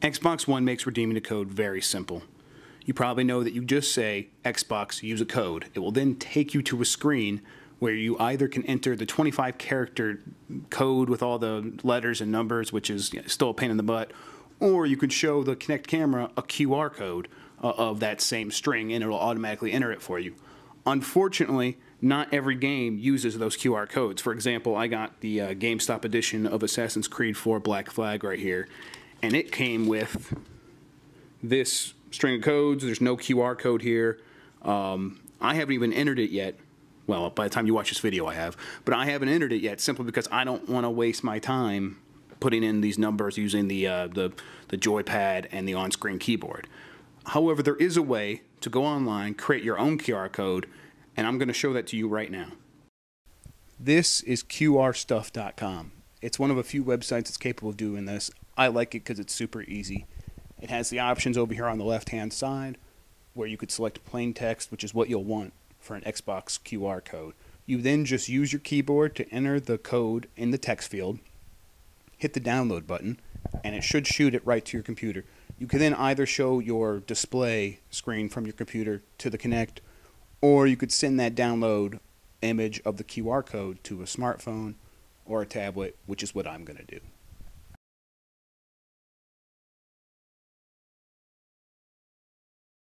Xbox One makes redeeming a code very simple. You probably know that you just say Xbox, use a code. It will then take you to a screen where you either can enter the 25 character code with all the letters and numbers, which is still a pain in the butt, or you can show the Kinect camera a QR code uh, of that same string and it'll automatically enter it for you. Unfortunately, not every game uses those QR codes. For example, I got the uh, GameStop edition of Assassin's Creed 4 Black Flag right here, and it came with this string of codes. There's no QR code here. Um, I haven't even entered it yet. Well, by the time you watch this video, I have. But I haven't entered it yet simply because I don't want to waste my time putting in these numbers using the, uh, the, the joypad and the on-screen keyboard. However, there is a way to go online, create your own QR code, and I'm going to show that to you right now. This is QRstuff.com. It's one of a few websites that's capable of doing this. I like it because it's super easy. It has the options over here on the left hand side where you could select plain text, which is what you'll want for an Xbox QR code. You then just use your keyboard to enter the code in the text field, hit the download button, and it should shoot it right to your computer. You can then either show your display screen from your computer to the Kinect, or you could send that download image of the QR code to a smartphone or a tablet, which is what I'm going to do.